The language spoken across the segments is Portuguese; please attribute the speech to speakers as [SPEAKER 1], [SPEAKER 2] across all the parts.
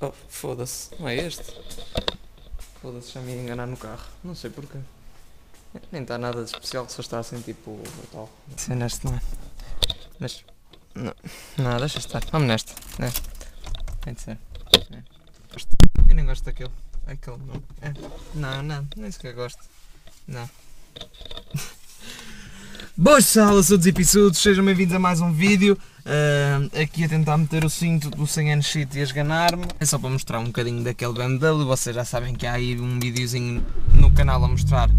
[SPEAKER 1] Oh, foda-se, não é este? Foda-se, já me enganar no carro. Não sei porquê. Nem está nada de especial, só está assim tipo brutal. Isso é neste, não é? Mas. Não, não deixa estar. Vamos neste. Né? Tem de ser. É. Eu nem gosto daquele. Aquele não. É. Não, não, nem sequer gosto. Não. Boas salas, todos episódios, sejam bem-vindos a mais um vídeo. Uh, aqui a tentar meter o cinto do 100 shit e a esganar-me. É só para mostrar um bocadinho daquele BMW. Vocês já sabem que há aí um videozinho no canal a mostrar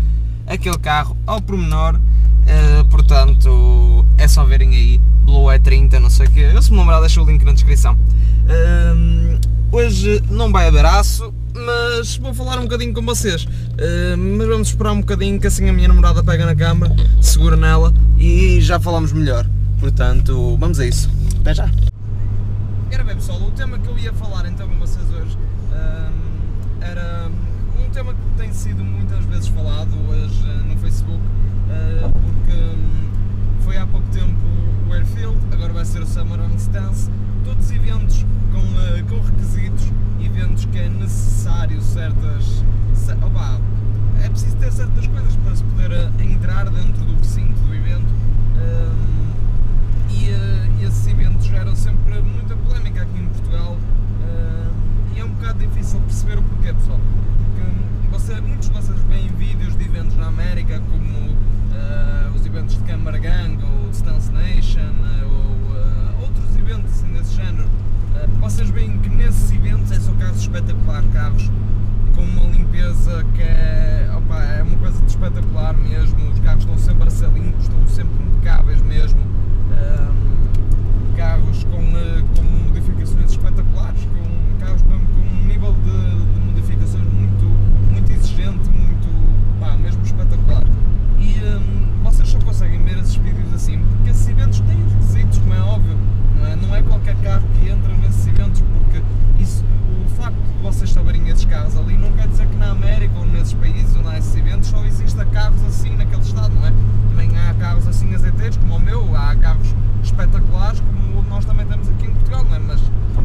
[SPEAKER 1] aquele carro ao pormenor. Uh, portanto, é só verem aí. Blue E30, não sei o que. Eu se me lembrar, deixo o link na descrição. Uh, hoje não vai haver aço, mas vou falar um bocadinho com vocês. Uh, mas vamos esperar um bocadinho que assim a minha namorada pega na câmara, segura nela e já falamos melhor. Portanto, vamos a isso. Até já! Era bem pessoal, o tema que eu ia falar então com vocês hoje uh, era um tema que tem sido muitas vezes falado hoje uh, no Facebook, porque um, foi há pouco tempo o Airfield, agora vai ser o Summer on Stance, todos eventos com, requisitos, eventos que é necessário certas. Opa, é preciso ter certas coisas para se poder entrar dentro do recinto do evento. Um, e, uh, esses eventos geram sempre muita polémica aqui em Portugal uh, e é um bocado difícil perceber o porquê, pessoal. Porque você, muitos de vocês veem vídeos de eventos na América, como uh, os eventos de Gang ou de Stance Nation ou outros eventos assim, desse género. vocês veem que é só carros espetaculares, carros com uma limpeza que é, opa, é uma coisa de espetacular mesmo. Os carros estão sempre a ser limpos, estão sempre impecáveis mesmo um, carros com, eh, com, modificações espetaculares, com carros com um nível de, de, modificações muito, muito exigente, muito, pá, mesmo espetacular. E um, vocês só conseguem ver esses vídeos assim, porque esses eventos têm requisitos, como é óbvio, não é, não é qualquer carro que entra nesses eventos, porque isso, o facto de vocês saberem esses carros ali não quer dizer que na América ou nesses países onde há esses exista carros assim naquele estado, não é? Também há carros assim azeites como o meu, há carros espetaculares como nós também temos aqui em Portugal, não é? Mas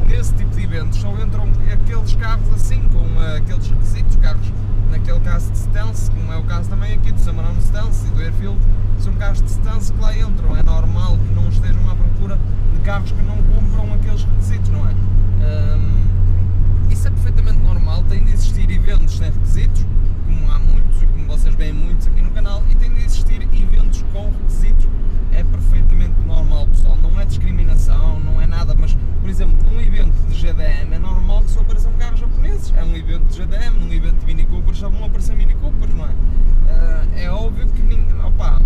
[SPEAKER 1] nesse tipo de eventos só entram aqueles carros assim, com uh, aqueles requisitos, carros naquele caso de stance, como é o caso também aqui do Samarano Stance e do Airfield, são carros de stance que lá entram. É normal que não estejam à procura de carros que não cumpram aqueles requisitos, não é? Um, isso é perfeitamente normal, tem de existir eventos sem requisitos, como há muitos, e como vocês veem muitos aqui no canal, e tem de existir eventos com requisitos é perfeitamente normal, pessoal. Não é discriminação, não é nada, mas, por exemplo, num evento de GDM é normal que só apareçam carros japoneses. É um evento de GDM, num evento de Mini Coopers só vão aparecer Mini Coopers, não é? Uh, é óbvio que ninguém, opa,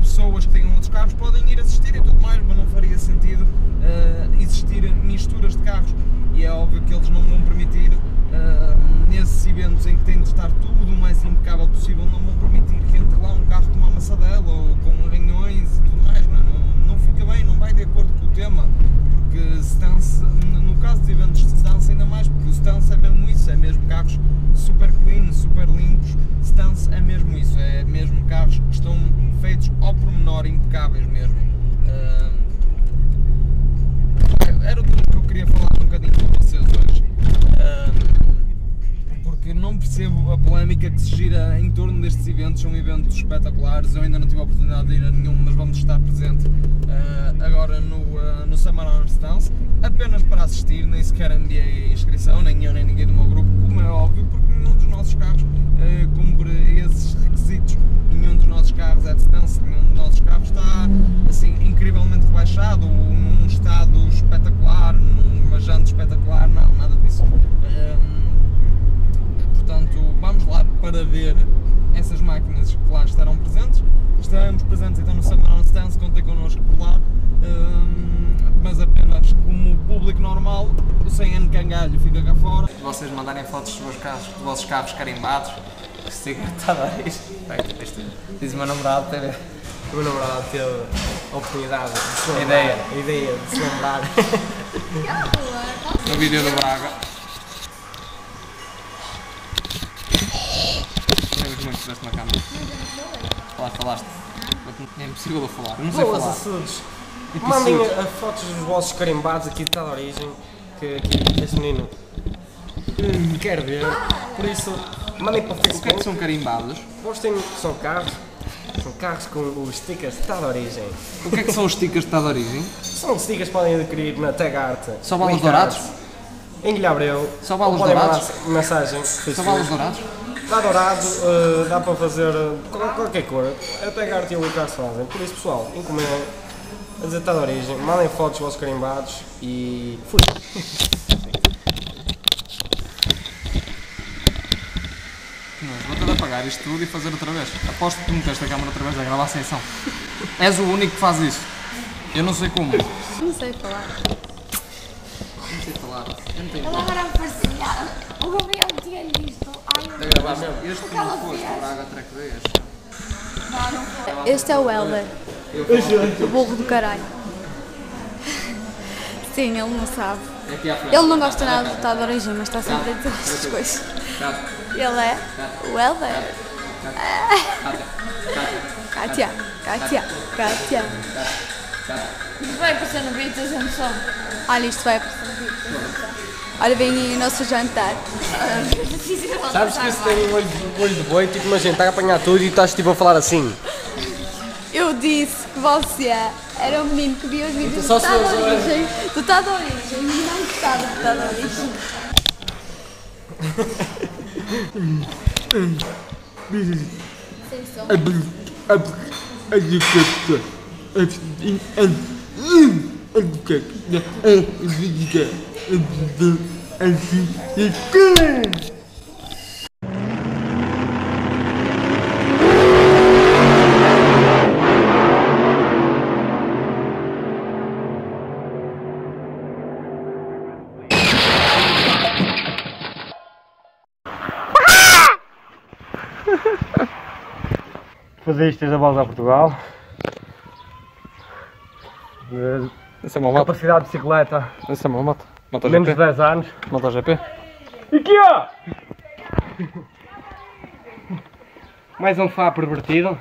[SPEAKER 1] pessoas que tenham outros carros podem ir assistir e tudo mais, mas não faria sentido uh, existir misturas de carros. E é óbvio que eles não vão permitir, uh, nesses eventos em que tem de estar tudo o mais impecável possível, não vão permitir que entre lá um carro com uma amassadela ou com arranhões e tudo mais, não, é? não, não, fica bem, não vai de acordo com o tema, porque stance, no caso de eventos de stance ainda mais, porque o stance é mesmo isso, é mesmo carros super clean, super limpos, stance é mesmo isso, é mesmo carros que estão feitos ao pormenor, impecáveis mesmo. Uh, era o que eu queria falar um bocadinho com vocês hoje. Uh, porque não percebo a polémica que se gira em torno destes eventos, são eventos espetaculares, eu ainda não tive a oportunidade de ir a nenhum, mas vamos estar presente uh, agora no, uh, no Summer para assistir, nem sequer enviei inscrição, nem eu nem ninguém do meu grupo, como é óbvio, porque nenhum dos nossos carros uh, cumpre esses requisitos, nenhum dos nossos carros é de stance, nenhum dos nossos carros está assim incrivelmente rebaixado, num estado espetacular, numa jante espetacular, não, nada disso. Portanto, vamos lá para ver essas máquinas que lá estarão presentes. Estaremos presentes então no Summer Stance, contem connosco por lá, um, mas apenas como público normal, o 100N cangalho fica cá fora. Vocês mandarem fotos dos, carros, dos vossos carros carimbados, que se diga, está a dar isto. Diz o meu namorado teve.
[SPEAKER 2] O meu namorado teve a oportunidade de se
[SPEAKER 1] lembrar, a ideia.
[SPEAKER 2] A ideia de se lembrar.
[SPEAKER 1] no vídeo do Braga. muito deste na câmera. Falaste, falaste. É impossível eu falar. Não sei
[SPEAKER 2] Boas
[SPEAKER 1] falar.
[SPEAKER 2] assuntos. Mandem a fotos dos vossos carimbados aqui de cada origem. Que este menino hum, quer ver. Por isso, mandem para o
[SPEAKER 1] O que é que
[SPEAKER 2] Facebook.
[SPEAKER 1] são carimbados?
[SPEAKER 2] Postem que são carros. São carros com os stickers de tal origem.
[SPEAKER 1] O que é que são os stickers de de origem?
[SPEAKER 2] São stickers que podem adquirir na Tag Art.
[SPEAKER 1] Só balas dourados?
[SPEAKER 2] Em Guilherme Abreu.
[SPEAKER 1] Só balas dourados?
[SPEAKER 2] Mensagem.
[SPEAKER 1] São
[SPEAKER 2] Facebook.
[SPEAKER 1] balas dourados?
[SPEAKER 2] Dá dourado, eh, dá para fazer eh, qual- qualquer cor. A Tag Art e o Lucas fazem. Por isso, pessoal, encomendem. A dizer está de origem. Mandem fotos dos vossos carimbados e. Fui.
[SPEAKER 1] Não, Vou-te apagar isto tudo e fazer outra vez. Aposto que tu meteste a câmera outra vez a gravar a sessão. És o único que faz isso. Eu não sei como. Não
[SPEAKER 3] Não sei falar.
[SPEAKER 1] sei falar. Eu não tenho
[SPEAKER 3] Ela agora parecia. O Gabriel tinha-lhe visto. Ai, eu
[SPEAKER 1] a gravar mesmo. Este não foste para a track deste.
[SPEAKER 3] não, não foi. Este é o Helder. O burro do caralho. Sim, ele não sabe.
[SPEAKER 1] É.
[SPEAKER 3] Ele não gosta nada de estar de origem, mas está sempre a dizer estas coisas. Ele é o Helder. Kátia, Kátia, Kátia.
[SPEAKER 4] Vai aparecer no vídeo, a gente só.
[SPEAKER 3] Olha, isto vai aparecer no vídeo. Olha, vem aí o nosso jantar.
[SPEAKER 2] Sabes que isso tem um olho, um olho de boi? Tipo, imagina, está a apanhar tudo e estás tipo a falar assim.
[SPEAKER 3] Disse que você era um menino que via os vídeos
[SPEAKER 2] Só
[SPEAKER 3] do Estado de Origem. Do Estado de Origem. E não gostava do Estado de Origem. Sem
[SPEAKER 2] Fazer isto desde a volta a Portugal.
[SPEAKER 1] Essa é uma moto.
[SPEAKER 2] Capacidade de bicicleta,
[SPEAKER 1] Essa é uma moto. Moto
[SPEAKER 2] menos de
[SPEAKER 1] GP.
[SPEAKER 2] 10 anos.
[SPEAKER 1] Moto GP.
[SPEAKER 2] Aqui ó! Mais um fá pervertido.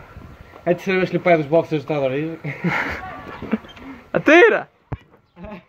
[SPEAKER 2] É de saber que lhe pé dos boxers de origem.
[SPEAKER 1] Atira!